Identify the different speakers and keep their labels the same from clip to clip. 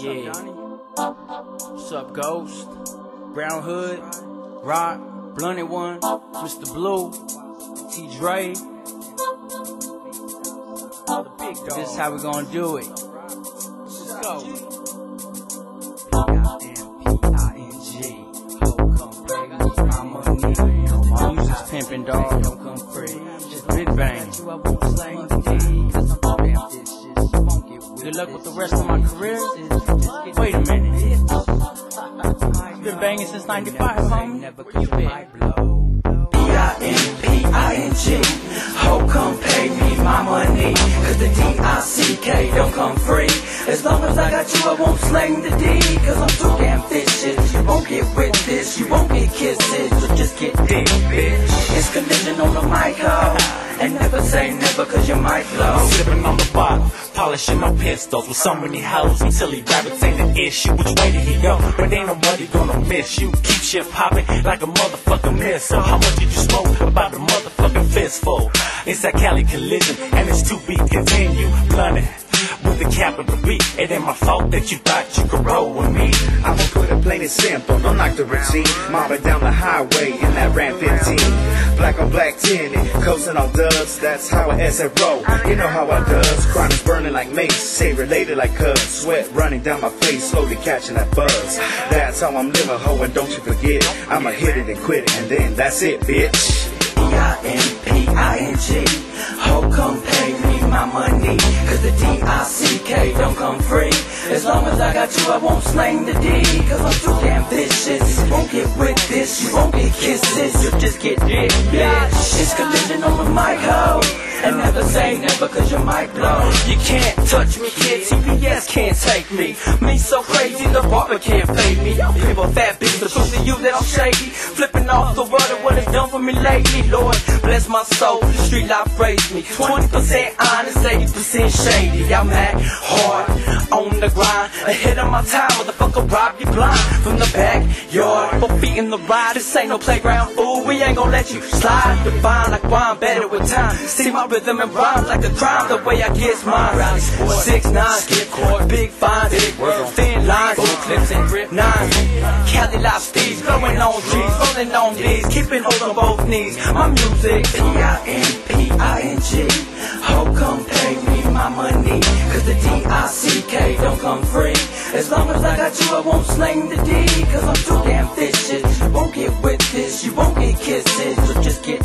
Speaker 1: Yeah. What's up, Ghost? Brown Hood, Rock, Blunted One, Mr. Blue, T. Dre. This is how we gonna do it. Let's go. P-I-M-P-I-N-G. Ho, come play with my money. My music's pimping, dog. Don't come free. Just big bang. Good luck with the rest of my career. Wait a minute. Been banging since 95, homie. Where you been?
Speaker 2: P-I-M-P-I-N-G Ho, come pay me my money Cause the D-I-C-K don't come free As long as I got you, I won't slang the D Cause I'm too damn vicious You won't get with this, you won't get kisses So just get dick, bitch It's collision on the mic, ho And never say never cause you might blow
Speaker 3: Sipping on the bottle, polishing my pistols with so many hoes until he rabbits ain't an issue. Which way did he go? But ain't nobody gonna miss you. Keep shit popping like a motherfucking missile. How much did you smoke? About the motherfucking fistful. It's that Cali collision and it's to be continued. Blunted with the capital B. It ain't my fault that you thought you could roll with me.
Speaker 4: Plain and simple, don't knock the routine. Mobbing down the highway in that Ram 15. Black on black tinted, coasting on dubs, that's how I S roll. You know how I does, crime is burning like mace, say related like cubs, Sweat running down my face, slowly catching that buzz. That's how I'm living, ho, and don't you forget, it, I'ma hit it and quit it, and then that's it, bitch.
Speaker 2: D-I-M-P-I-N-G Ho, come my money. Cause the D-I-C-K don't come free. As long as I got you, I won't slang the D. Cause I'm too damn vicious. You won't get with this, you won't get kisses. You just get dick, bitch. It's collision on the mic, ho and never say never cause you might blow You can't touch me kid, TPS can't take me. Me so crazy the barber can't fade me. I'm people fat bitch, but truth to you that I'm shaky Flipping off the world and what it's done for me lately. Lord, bless my soul, the street life raised me. 20% honest, 80% shady. I'm at hard, on the grind Ahead of my time, motherfucker rob you blind From the backyard, four feet in the ride This ain't no playground, fool, we ain't gon' let you slide. Divine like wine, better with time. See my rhythm and rhyme like a crime the way I get mine. Rally sport, six nine, skip court, big fine, big world, thin lines, full clips and grip nines. Cali life steeds, blowing on G's, rolling on D's, keeping hold on both knees. My music, P-I-M-P-I-N-G. Ho, come pay me my money, cause the D-I-C-K don't come free. As long as I got you, I won't slang the D, cause I'm too damn vicious. Won't get with this, you won't get kisses, so just get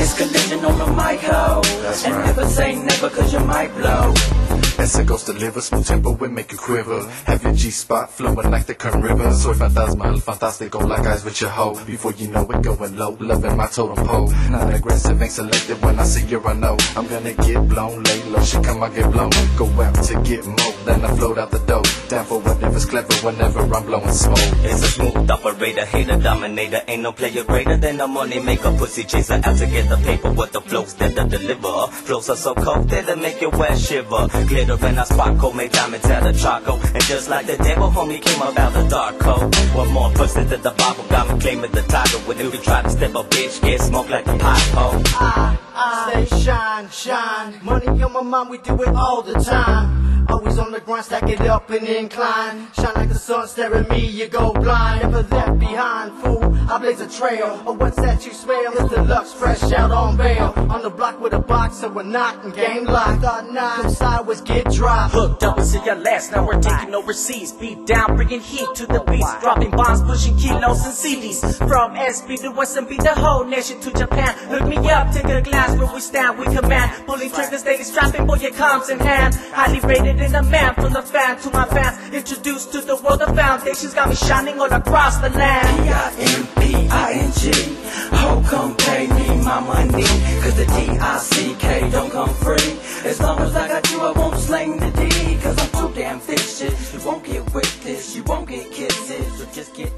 Speaker 2: It's collision on the mic, ho. and never say never, cause you might blow.
Speaker 5: It goes deliver, smooth tempo will make you quiver. Have your G spot flowing like the current river. Soy fantasma, fantastico like eyes with your hoe. Before you know it, going low, loving my totem pole. Not aggressive, ain't selective. When I see you, I know I'm gonna get blown. Lay low, she come, I get blown. Go out to get more, then I float out the door. Down for whatever's clever whenever I'm blowing smoke.
Speaker 3: It's a smooth operator, hater, dominator. Ain't no player greater than a money maker, pussy chaser. Out to get the paper with the flows that I deliver. Flows are so cold that they make your ass shiver. Glitter and I sparkle, make diamonds out of charcoal. And just like the devil, homie came up out the dark hole. One more person to the Bible, got me claiming the title. When you try to step a bitch, get smoked like a pothole.
Speaker 6: I, I stay shine, shine. Money on my mind, we do it all the time. Always on the grind, stack it up and incline. Shine like the sun, stare at me, you go blind. Never left behind, fool. I blaze a trail. Oh, what's that you smell? It's deluxe, fresh out on bail. On the block with a box, so we're not in game lock. Thought come sideways, get dropped.
Speaker 3: Hooked up your last, now we're taking overseas. Beat down, bringing heat to the beats. Dropping bombs, pushing kilos and CDs. From SB to SMB, the whole nation to Japan. Hook me up, take a glass where we stand, we command. Pulling triggers, daily strapping, boy, it comes in hand. Highly rated in the man, from the fan to my fans. Introduced to the world of foundations, got me shining all across the land.
Speaker 2: D-I-M-P-I-N-G Ho, come pay me my money Cause the D-I-C-K don't come free As long as I got you, I won't slang the D Cause I'm too damn vicious You won't get with this, you won't get kisses So just get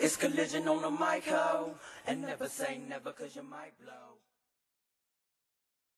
Speaker 2: It's collision on the mic, ho And never say never cause you might blow